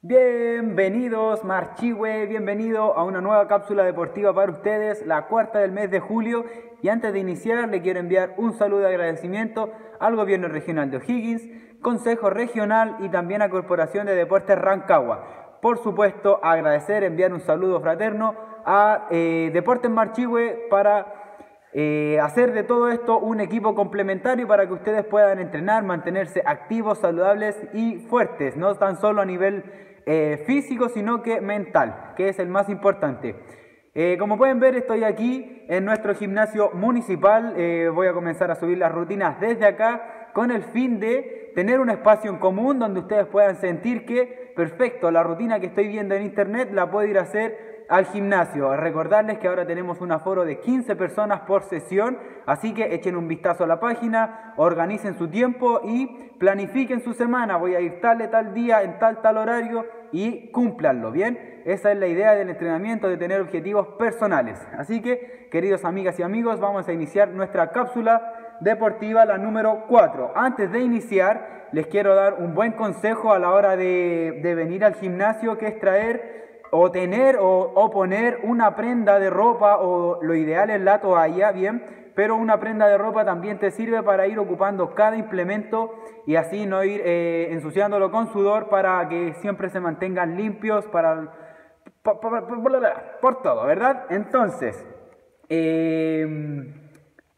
Bienvenidos Marchihue, bienvenido a una nueva cápsula deportiva para ustedes, la cuarta del mes de julio. Y antes de iniciar, le quiero enviar un saludo de agradecimiento al Gobierno Regional de O'Higgins, Consejo Regional y también a Corporación de Deportes Rancagua. Por supuesto, agradecer, enviar un saludo fraterno a eh, Deportes Marchihue para eh, hacer de todo esto un equipo complementario para que ustedes puedan entrenar, mantenerse activos, saludables y fuertes, no tan solo a nivel eh, físico, sino que mental, que es el más importante. Eh, como pueden ver, estoy aquí en nuestro gimnasio municipal. Eh, voy a comenzar a subir las rutinas desde acá con el fin de tener un espacio en común donde ustedes puedan sentir que, perfecto, la rutina que estoy viendo en internet la puedo ir a hacer al gimnasio. Recordarles que ahora tenemos un aforo de 15 personas por sesión, así que echen un vistazo a la página, organicen su tiempo y planifiquen su semana. Voy a ir tal y tal día, en tal tal horario y cúmplanlo, ¿bien? Esa es la idea del entrenamiento, de tener objetivos personales. Así que, queridos amigas y amigos, vamos a iniciar nuestra cápsula deportiva, la número 4. Antes de iniciar, les quiero dar un buen consejo a la hora de, de venir al gimnasio, que es traer o tener o, poner una prenda de ropa o lo ideal es la toalla, bien, pero una prenda de ropa también te sirve para ir ocupando cada implemento y así no ir eh, ensuciándolo con sudor para que siempre se mantengan limpios para, por, todo, ¿verdad? Entonces, em,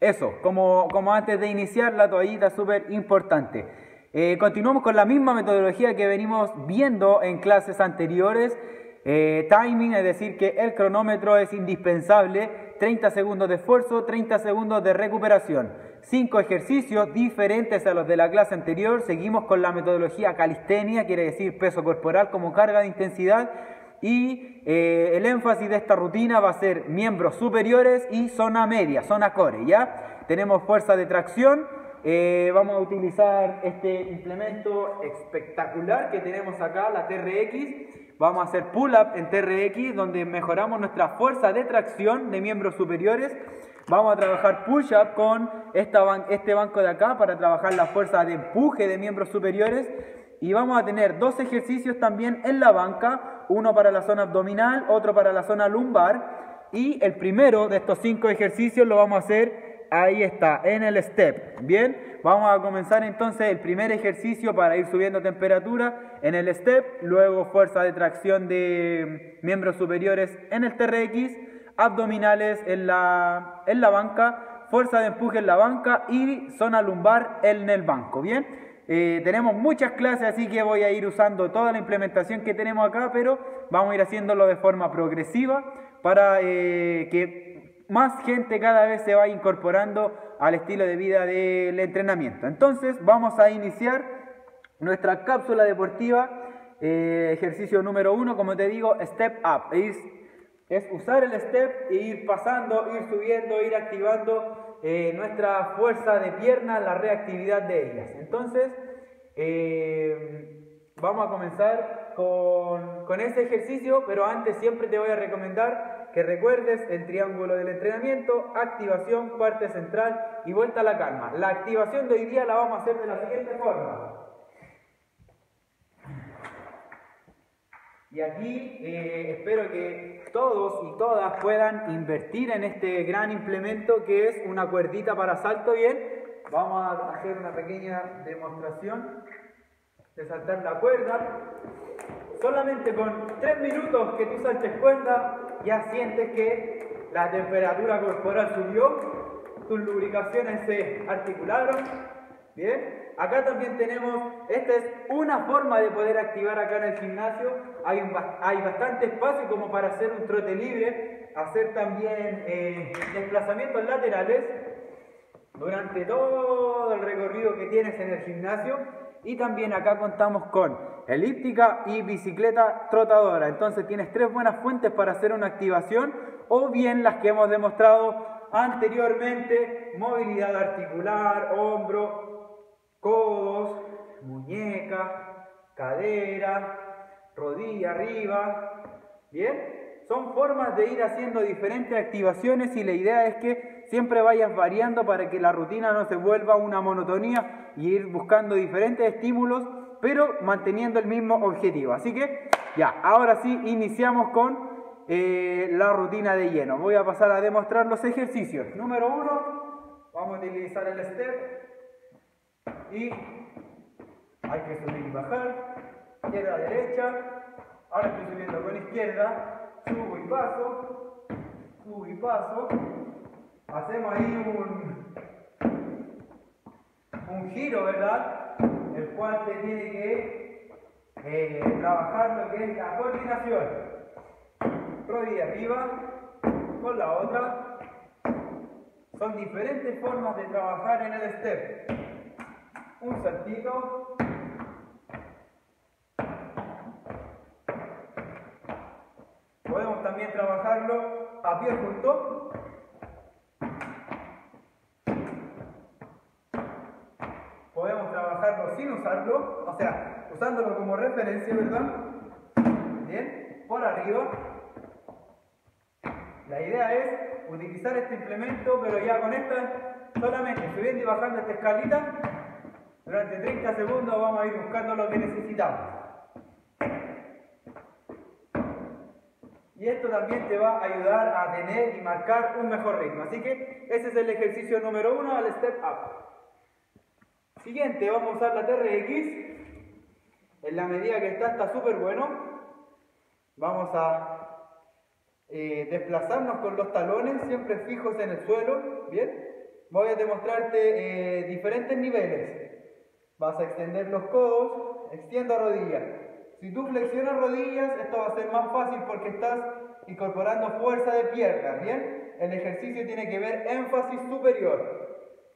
eso, como, como antes de iniciar la toallita súper importante. Eh, continuamos con la misma metodología que venimos viendo en clases anteriores. Eh, timing, es decir, que el cronómetro es indispensable, 30 segundos de esfuerzo, 30 segundos de recuperación. Cinco ejercicios diferentes a los de la clase anterior. Seguimos con la metodología calistenia, quiere decir peso corporal como carga de intensidad. Y eh, el énfasis de esta rutina va a ser miembros superiores y zona media, zona core, ¿ya? Tenemos fuerza de tracción, eh, vamos a utilizar este implemento espectacular que tenemos acá, la TRX. Vamos a hacer pull-up en TRX, donde mejoramos nuestra fuerza de tracción de miembros superiores. Vamos a trabajar push-up con esta este banco de acá para trabajar la fuerza de empuje de miembros superiores. Y vamos a tener dos ejercicios también en la banca, uno para la zona abdominal, otro para la zona lumbar. Y el primero de estos cinco ejercicios lo vamos a hacer ahí está, en el step. Bien, vamos a comenzar entonces el primer ejercicio para ir subiendo temperatura en el step, luego fuerza de tracción de miembros superiores en el TRX, abdominales en la, en la banca, fuerza de empuje en la banca y zona lumbar en el banco. Bien, eh, tenemos muchas clases, así que voy a ir usando toda la implementación que tenemos acá, pero vamos a ir haciéndolo de forma progresiva para eh, que más gente cada vez se va incorporando al estilo de vida del entrenamiento. Entonces vamos a iniciar nuestra cápsula deportiva, eh, ejercicio número uno, como te digo, step up. Es, es usar el step e ir pasando, ir subiendo, ir activando eh, nuestra fuerza de pierna, la reactividad de ellas. Entonces, eh, vamos a comenzar con, con ese ejercicio, pero antes siempre te voy a recomendar que recuerdes el triángulo del entrenamiento, activación, parte central y vuelta a la calma. La activación de hoy día la vamos a hacer de la siguiente forma. Y aquí eh, espero que todos y todas puedan invertir en este gran implemento que es una cuerdita para salto bien. Vamos a hacer una pequeña demostración de saltar la cuerda. Solamente con tres minutos que tú saltes cuerda, ya sientes que la temperatura corporal subió, tus lubricaciones se articularon. Bien, acá también tenemos, esta es una forma de poder activar acá en el gimnasio. Hay, bastante espacio como para hacer un trote libre, hacer también eh, desplazamientos laterales durante todo el recorrido que tienes en el gimnasio. Y también acá contamos con elíptica y bicicleta trotadora. Entonces tienes tres buenas fuentes para hacer una activación o bien las que hemos demostrado anteriormente, movilidad articular, hombro, codos, muñeca, cadera, rodilla arriba. Bien, son formas de ir haciendo diferentes activaciones y la idea es que siempre vayas variando para que la rutina no se vuelva una monotonía y ir buscando diferentes estímulos pero manteniendo el mismo objetivo. Así que ya, ahora sí iniciamos con eh, la rutina de lleno. Voy a pasar a demostrar los ejercicios. Número uno, vamos a utilizar el step y hay que subir y bajar, izquierda, derecha. Ahora estoy subiendo con izquierda, subo y paso, subo y paso. Hacemos ahí un, un giro, ¿verdad? El cual te tiene que eh, trabajar lo que es la coordinación rodilla arriba, con la otra. Son diferentes formas de trabajar en el step. Un saltito. Podemos también trabajarlo a pie junto. Podemos trabajarlo sin usarlo, o sea, usándolo como referencia, ¿verdad? Bien, por arriba. La idea es utilizar este implemento, pero ya con esta, solamente subiendo y bajando esta escalita, durante 30 segundos vamos a ir buscando lo que necesitamos. Y esto también te va a ayudar a tener y marcar un mejor ritmo. Así que ese es el ejercicio número uno al step up. Siguiente, vamos a usar la TRX. En la medida que está, está súper bueno. Vamos a eh, desplazarnos con los talones siempre fijos en el suelo, ¿bien? Voy a demostrarte eh, diferentes niveles. Vas a extender los codos, extiendo rodillas. Si tú flexionas rodillas, esto va a ser más fácil porque estás incorporando fuerza de piernas, ¿bien? El ejercicio tiene que ver énfasis superior.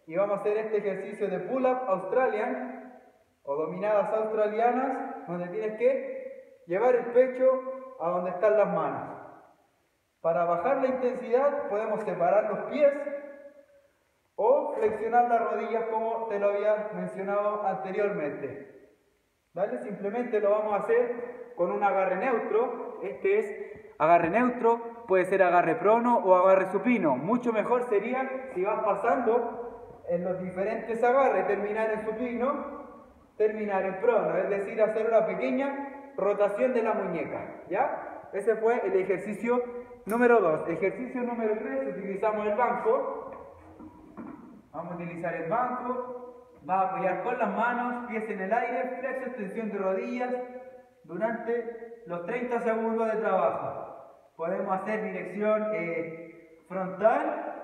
Y vamos a hacer este ejercicio de pull-up australian o dominadas australianas, donde tienes que llevar el pecho a donde están las manos. Para bajar la intensidad podemos separar los pies o flexionar las rodillas como te lo había mencionado anteriormente. ¿Vale? Simplemente lo vamos a hacer con un agarre neutro. Este es agarre neutro, puede ser agarre prono o agarre supino. Mucho mejor sería si vas pasando en los diferentes agarres, terminar en supino, terminar en prono, es decir, hacer una pequeña rotación de la muñeca. ¿Ya? Ese fue el ejercicio Número 2, ejercicio número 3, utilizamos el banco. Vamos a utilizar el banco. Va a apoyar con las manos, pies en el aire, flexo, extensión de rodillas durante los 30 segundos de trabajo. Podemos hacer dirección eh, frontal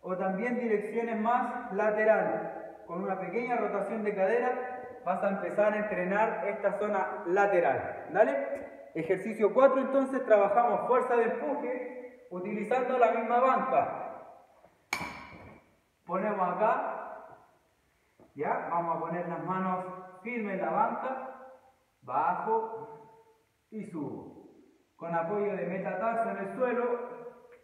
o también direcciones más laterales. Con una pequeña rotación de cadera vas a empezar a entrenar esta zona lateral. ¿Dale? Ejercicio 4 entonces trabajamos fuerza de empuje utilizando la misma banca. Ponemos acá, ya, vamos a poner las manos firmes en la banca, bajo y subo. Con apoyo de metatarso en el suelo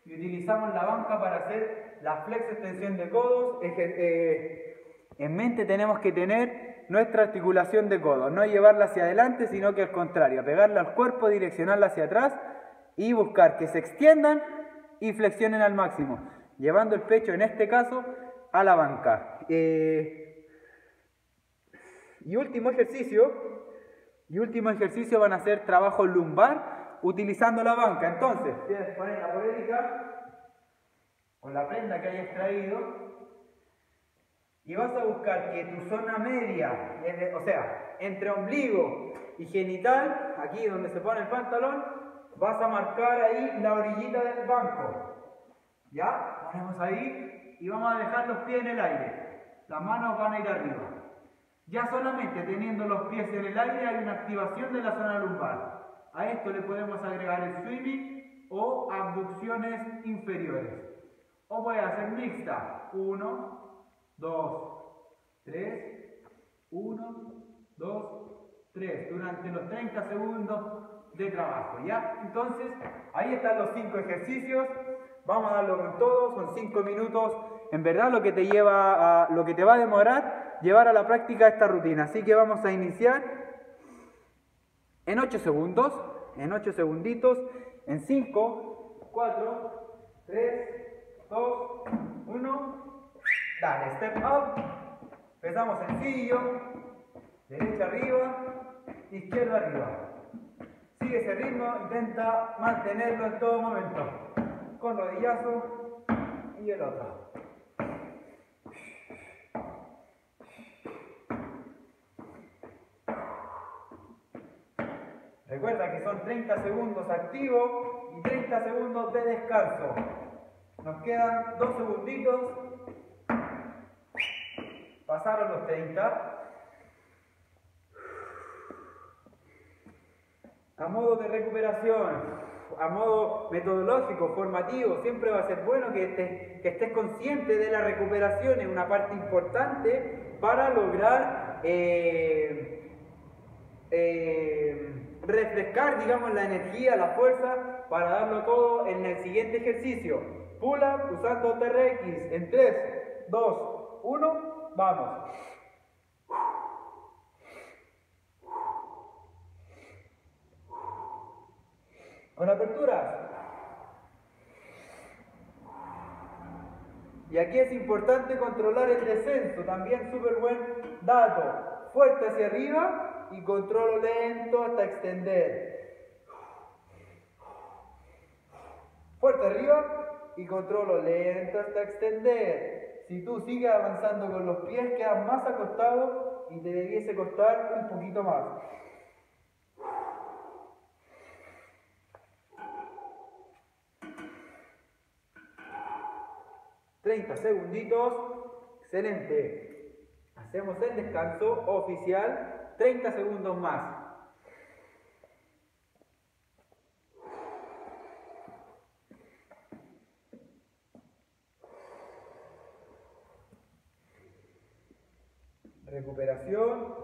y utilizamos la banca para hacer la flex extensión de codos. Eh, en mente tenemos que tener nuestra articulación de codo, no llevarla hacia adelante, sino que al contrario, pegarla al cuerpo, direccionarla hacia atrás y buscar que se extiendan y flexionen al máximo, llevando el pecho en este caso a la banca. Eh, y último ejercicio, y último ejercicio van a ser trabajo lumbar utilizando la banca. Entonces, tienes poner la política con la prenda que hayas extraído y vas a buscar que tu zona media, o sea, entre ombligo y genital, aquí donde se pone el pantalón, vas a marcar ahí la orillita del banco. ¿Ya? Ponemos ahí y vamos a dejar los pies en el aire. Las manos van a ir arriba. Ya solamente teniendo los pies en el aire hay una activación de la zona lumbar. A esto le podemos agregar el swimming o abducciones inferiores. O voy a hacer mixta. Uno, 2, 3, 1, 2, 3, durante los 30 segundos de trabajo, ¿ya? Entonces, ahí están los 5 ejercicios, vamos a darlo con todo, son 5 minutos, en verdad lo que te lleva a, lo que te va a demorar llevar a la práctica esta rutina, así que vamos a iniciar en 8 segundos, en 8 segunditos, en 5, 4, 3, 2, 1, Dale, step up. Empezamos sencillo. Derecha arriba. izquierdo arriba. Sigue ese ritmo, intenta mantenerlo en todo momento. Con rodillazo y el otro. Recuerda que son 30 segundos activos y 30 segundos de descanso. Nos quedan dos segunditos. Pasaron los 30. A modo de recuperación, a modo metodológico, formativo, siempre va a ser bueno que, estés consciente de la recuperación, es una parte importante para lograr eh, eh, refrescar, digamos, la energía, la fuerza para darlo todo en el siguiente ejercicio. Pull up usando TRX en 3, 2, 1, vamos. Con aperturas. Y aquí es importante controlar el descenso, también súper buen dato. Fuerte hacia arriba y controlo lento hasta extender. Fuerte arriba y controlo lento hasta extender. Si tú sigues avanzando con los pies, quedas más acostado y te debiese costar un poquito más. 30 segunditos. Excelente. Hacemos el descanso oficial 30 segundos más. Recuperación.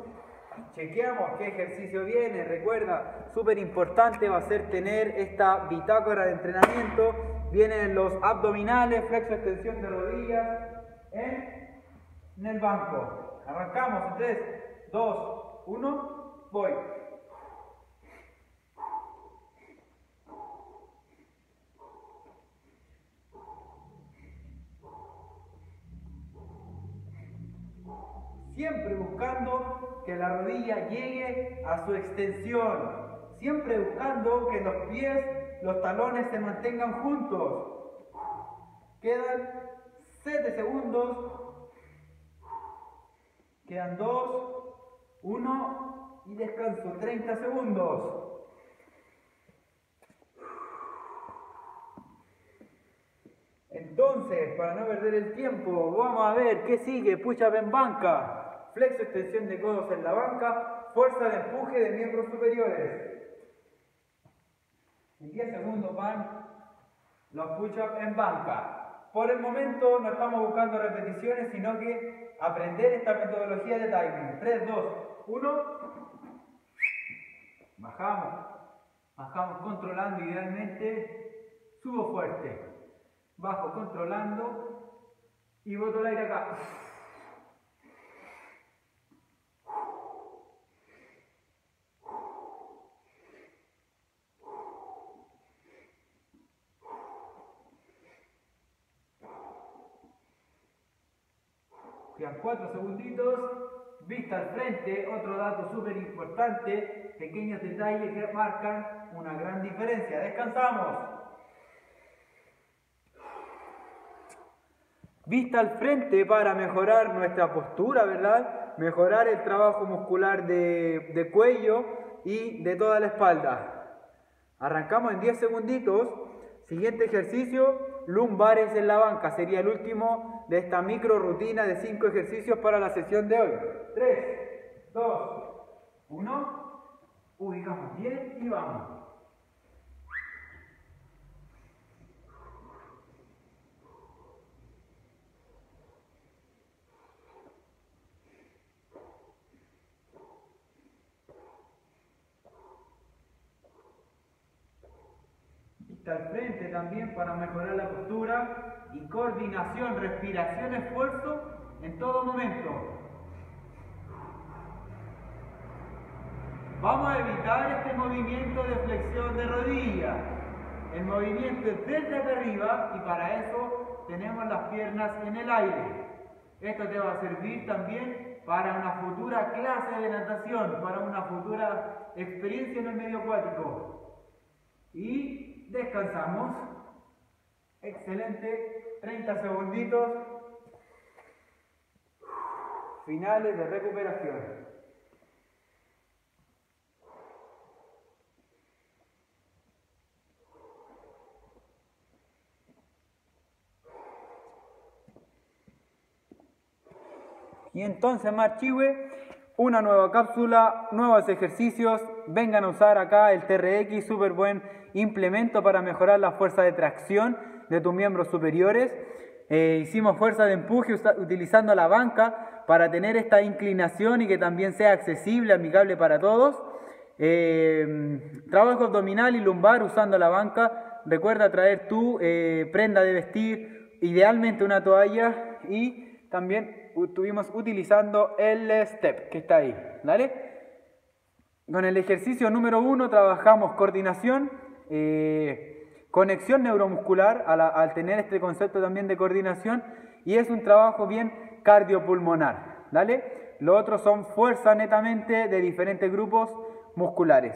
Chequeamos qué ejercicio viene. Recuerda, súper importante va a ser tener esta bitácora de entrenamiento. Vienen los abdominales, flexo, extensión de rodillas en, en el banco. Arrancamos en 3, 2, uno, voy. Siempre buscando que la rodilla llegue a su extensión. Siempre buscando que los pies, los talones se mantengan juntos. Quedan 7 segundos. Quedan 2, uno y descanso 30 segundos. Entonces, para no perder el tiempo, vamos a ver qué sigue. Push-up en banca. Flexo, extensión de codos en la banca. Fuerza de empuje de miembros superiores. En 10 segundos van los push-ups en banca. Por el momento no estamos buscando repeticiones, sino que aprender esta metodología de timing. 3, 2, uno, bajamos, bajamos controlando idealmente, subo fuerte, bajo controlando. Y boto el aire acá. Quedan cuatro segunditos. Vista al frente, otro dato súper importante, pequeños detalles que marcan una gran diferencia. Descansamos. Vista al frente para mejorar nuestra postura, ¿verdad? Mejorar el trabajo muscular de, cuello y de toda la espalda. Arrancamos en 10 segunditos. Siguiente ejercicio, lumbares en la banca. Sería el último de esta micro rutina de 5 ejercicios para la sesión de hoy. 3, 2, 1. Ubicamos bien y vamos. al frente también para mejorar la postura y coordinación, respiración, esfuerzo en todo momento. Vamos a evitar este movimiento de flexión de rodilla. El movimiento es desde arriba y para eso tenemos las piernas en el aire. Esto te va a servir también para una futura clase de natación, para una futura experiencia en el medio acuático. Y descansamos. Excelente. 30 segunditos. Finales de recuperación. Y entonces, Marchiwe, una nueva cápsula, nuevos ejercicios. Vengan a usar acá el TRX, súper buen implemento para mejorar la fuerza de tracción de tus miembros superiores. Eh, hicimos fuerza de empuje utilizando la banca para tener esta inclinación y que también sea accesible, amigable para todos. Eh, trabajo abdominal y lumbar usando la banca. Recuerda traer tu eh, prenda de vestir, idealmente una toalla y también estuvimos utilizando el step que está ahí, ¿vale? Con el ejercicio número uno trabajamos coordinación, eh, conexión neuromuscular al, tener este concepto también de coordinación y es un trabajo bien cardiopulmonar, ¿vale? Lo otro son fuerza netamente de diferentes grupos musculares.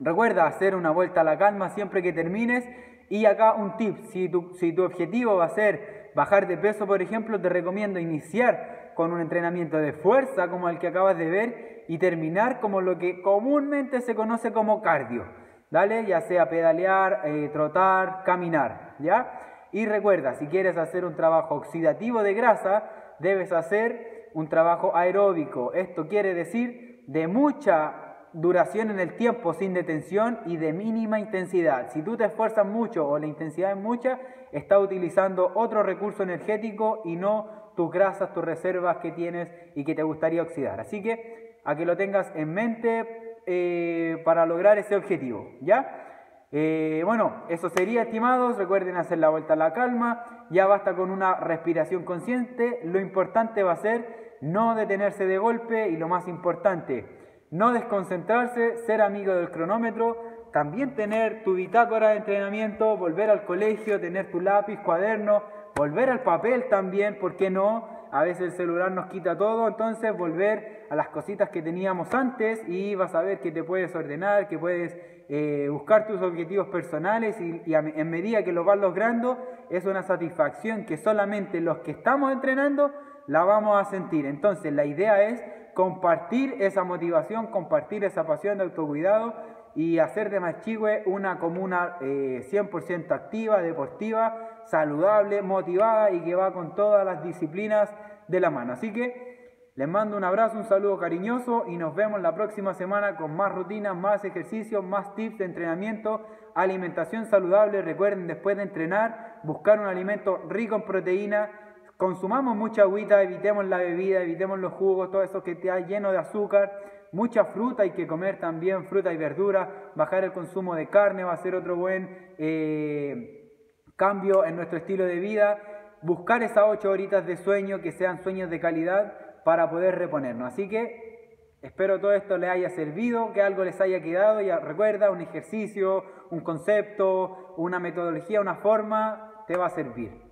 Recuerda hacer una vuelta a la calma siempre que termines y acá un tip, si tu, si tu objetivo va a ser bajar de peso, por ejemplo, te recomiendo iniciar con un entrenamiento de fuerza como el que acabas de ver y terminar como lo que comúnmente se conoce como cardio. ¿Dale? Ya sea pedalear, eh, trotar, caminar, ¿ya? Y recuerda, si quieres hacer un trabajo oxidativo de grasa, debes hacer un trabajo aeróbico. Esto quiere decir de mucha duración en el tiempo sin detención y de mínima intensidad. Si tú te esfuerzas mucho o la intensidad es mucha, estás utilizando otro recurso energético y no tus grasas, tus reservas que tienes y que te gustaría oxidar. Así que a que lo tengas en mente eh, para lograr ese objetivo. ¿Ya? Eh, bueno, eso sería, estimados. Recuerden hacer la vuelta a la calma. Ya basta con una respiración consciente. Lo importante va a ser no detenerse de golpe y lo más importante, no desconcentrarse, ser amigo del cronómetro, también tener tu bitácora de entrenamiento, volver al colegio, tener tu lápiz, cuaderno, volver al papel también, ¿por qué no? A veces el celular nos quita todo, entonces volver a las cositas que teníamos antes y vas a ver que te puedes ordenar, que puedes eh, buscar tus objetivos personales y, y en medida que los vas logrando es una satisfacción que solamente los que estamos entrenando la vamos a sentir. Entonces la idea es compartir esa motivación, compartir esa pasión de autocuidado y hacer de Machigüe una comuna 100% eh, activa, deportiva, saludable, motivada y que va con todas las disciplinas de la mano. Así que les mando un abrazo, un saludo cariñoso y nos vemos la próxima semana con más rutinas, más ejercicios, más tips de entrenamiento, alimentación saludable. Recuerden después de entrenar buscar un alimento rico en proteína consumamos mucha agüita, evitemos la bebida, evitemos los jugos, todo eso que está lleno de azúcar. Mucha fruta hay que comer también, fruta y verdura. Bajar el consumo de carne va a ser otro buen eh, cambio en nuestro estilo de vida. Buscar esas ocho horitas de sueño que sean sueños de calidad para poder reponernos. Así que espero todo esto les haya servido, que algo les haya quedado. Ya recuerda, un ejercicio, un concepto, una metodología, una forma, te va a servir.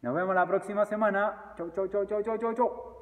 Nos vemos la próxima semana. Chau, chau, chau, chau, chau, chau, chau.